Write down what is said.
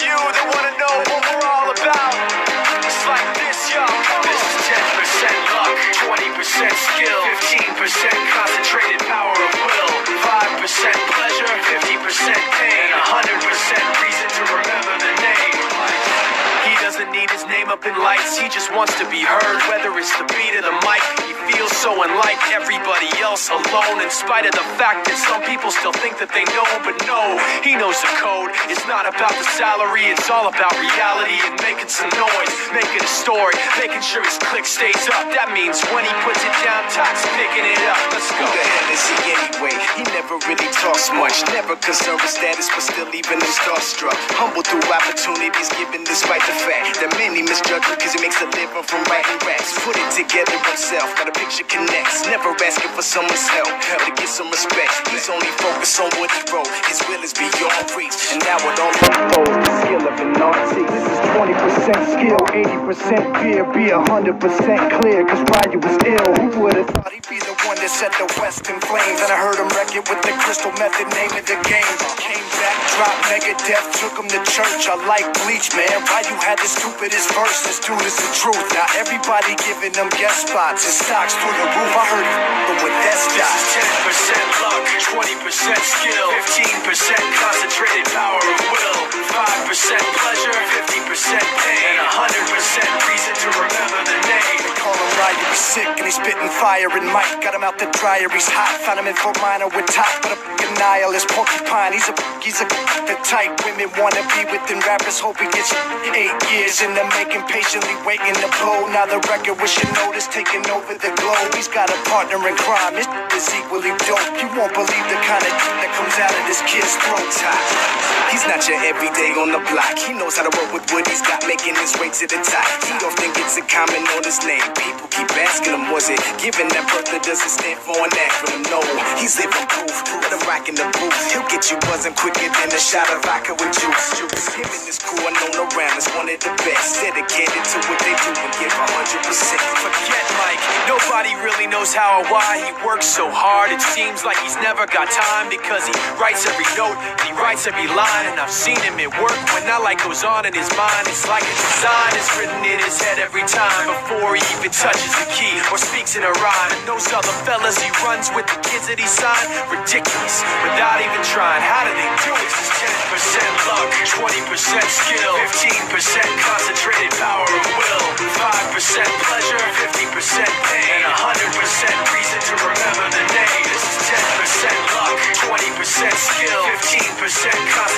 you that wanna know what we're all about. It's like this, young. This is 10% luck, 20% skill, 15% concentrated power of will, 5% pleasure, 50% pain, 100% reason to remember the name. He doesn't need his name up in lights, he just wants to be heard, whether it's the beat or the mic so unlike everybody else alone. In spite of the fact that some people still think that they know, but no, he knows the code. It's not about the salary, it's all about reality and making some noise, making a story, making sure his click stays up. That means when he puts it down, Tox picking it up. Let's go. Who the hell is he anyway? He never really talks much, never concerned with status, but still leaving him starstruck. Humble through opportunities given despite the fact that many misjudge him because he makes a living from writing raps. Put it together himself, got a picture connects. Never asking for someone's help, to get some respect. He's only focused on what he wrote. His will is beyond reach, and now it all unfolds. The skill of an artist. This is 20% skill, 80% fear, be 100% clear, cause Ryu was ill. Who would've thought he'd be the one that set the West in flames. And I heard him wreck it with the crystal method, name of the game. Came back, dropped Megadeth, took him to church. I like Bleach, man. Why you had the stupidest verses? Dude, it's the truth. Now everybody giving them guest spots. His stocks through the roof. I heard he f***ing with that stock. This is 10% luck, 20% skill, 15% concentrated power of will, 5% pleasure, 50% pain, and 100% reason to remember the name. They call him Ryu, he's sick and he's spitting fire and Mike got him out the dryer, he's hot. Found him in Fort Minor with top, but a fucking nihilist porcupine. He's a he's a the type women wanna be with. within rappers. Hope he gets eight years in the making, patiently waiting to blow. Now the record with your notice taking over the globe. He's got a partner in crime, his is equally dope. You won't believe the kind of that comes out of this kid's throat. He's not your everyday on the block. He knows how to work with what he's got, making his way to the top. He often gets a comment on his name. People keep asking him, was it given that that doesn't stand for an acronym? No, he's living proof. Let him rock in the booth. He'll get you buzzing quicker than a shot of vodka with juice. juice. Of the best. Dedicated to what they do and give 100%. Forget Mike, nobody really knows how or why he works so hard. It seems like he's never got time because he writes every note and he writes every line. And I've seen him at work when that light goes on in his mind. It's like a design is written in his head every time before he even touches the key or speaks in a rhyme. And those other fellas he runs with, the kids that he signed, ridiculous without even trying. How do they do it? 20% skill, 15% concentrated power of will, 5% pleasure, 50% pain, and 100% reason to remember the name. This is 10% luck, 20% skill, 15% concentrated